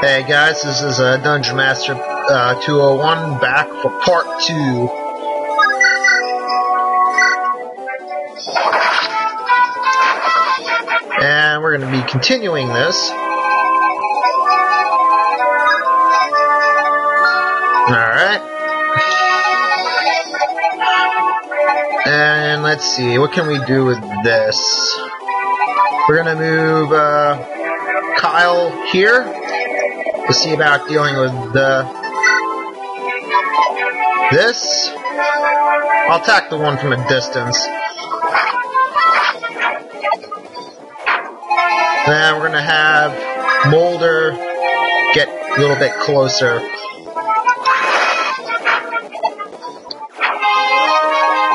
Hey guys, this is uh, Dungeon Master uh, 201 back for part 2. And we're going to be continuing this. Alright. And let's see, what can we do with this? We're going to move uh, Kyle here see about dealing with the this. I'll attack the one from a distance. Then we're gonna have Moulder get a little bit closer.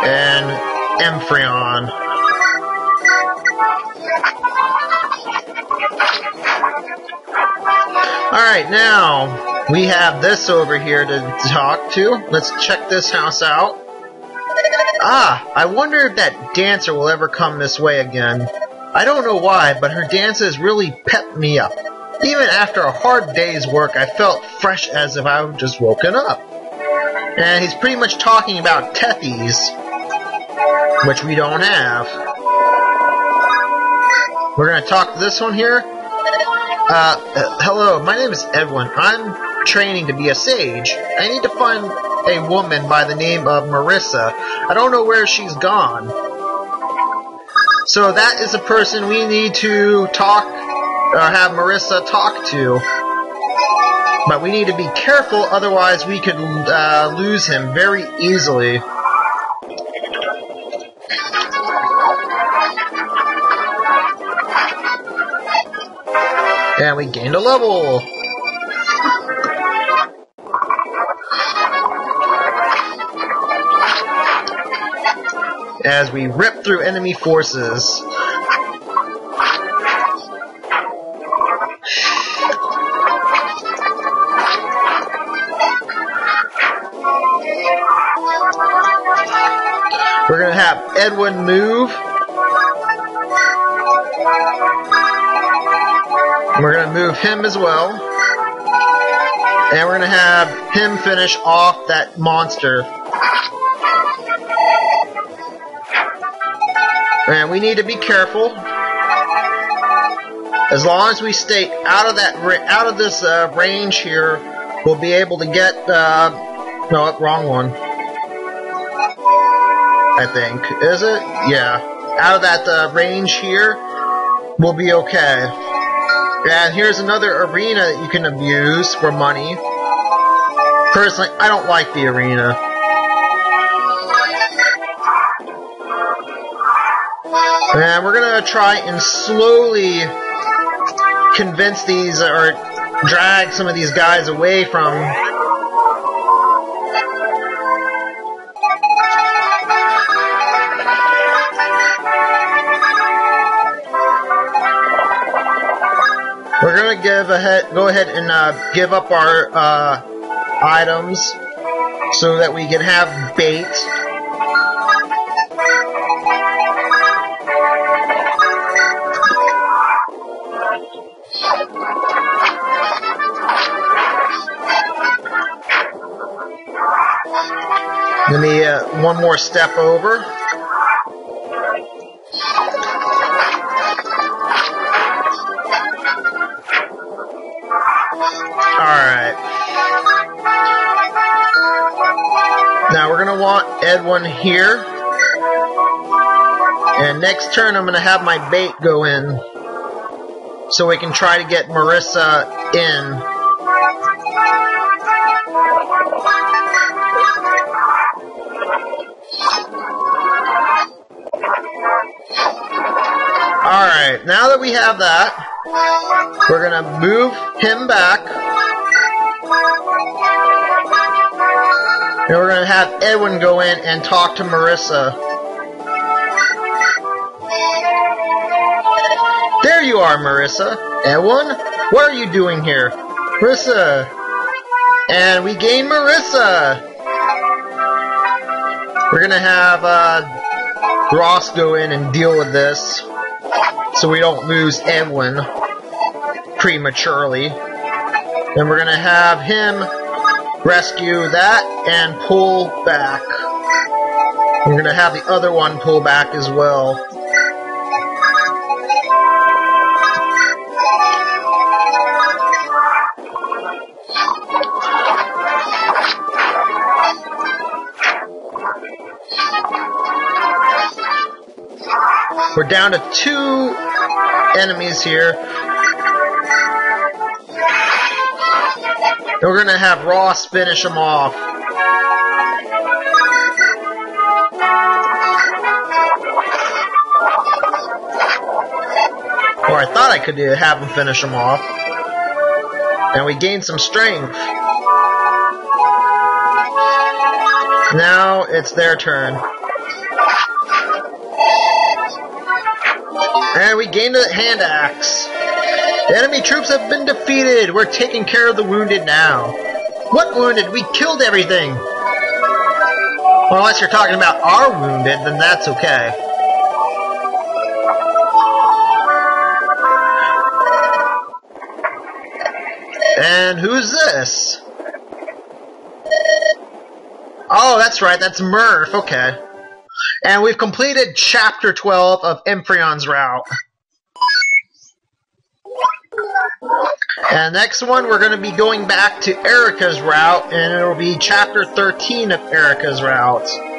And Ephraim. Alright, now we have this over here to talk to. Let's check this house out. Ah, I wonder if that dancer will ever come this way again. I don't know why, but her dances really pepped me up. Even after a hard day's work, I felt fresh as if I just woken up. And he's pretty much talking about Tethys, which we don't have. We're going to talk to this one here. Uh, uh, hello, my name is Edwin. I'm training to be a sage. I need to find a woman by the name of Marisa. I don't know where she's gone. So that is a person we need to talk, or have Marisa talk to. But we need to be careful, otherwise we could uh, lose him very easily. And we gained a level! As we rip through enemy forces. We're gonna have Edwin move. We're going to move him as well. And we're going to have him finish off that monster. And we need to be careful. As long as we stay out of that, out of this uh, range here, we'll be able to get. Uh, no, wrong one. I think is it? Yeah, out of that uh, range here, we'll be okay. And here's another arena that you can abuse for money. Personally, I don't like the arena. And we're gonna try and slowly convince these, or drag some of these guys away from gonna give ahead, go ahead and uh, give up our uh, items so that we can have bait. Let me uh, one more step over. Going to Edwin here. And next turn I'm going to have my bait go in. So we can try to get Marisa in. Alright, now that we have that, we're gonna move him back. And we're gonna have Edwin go in and talk to Marisa. There you are, Marisa. Edwin, what are you doing here? Marisa. And we gain Marisa. We're gonna have uh, Ross go in and deal with this so we don't lose Edwin prematurely. Then we're gonna have him rescue that and pull back. We're gonna have the other one pull back as well. We're down to two enemies here. We're gonna have Ross finish them off. Or I thought I could have him finish them off. And we gained some strength. Now it's their turn. And we gained a hand axe. Enemy troops have been defeated. We're taking care of the wounded now. What wounded? We killed everything. Well, unless you're talking about our wounded, then that's okay. And who's this? Oh, that's right, that's Murph, okay. And we've completed Chapter 12 of Ephraim's Route. And next one, we're going to be going back to Eirika's route, and it'll be Chapter 13 of Eirika's route.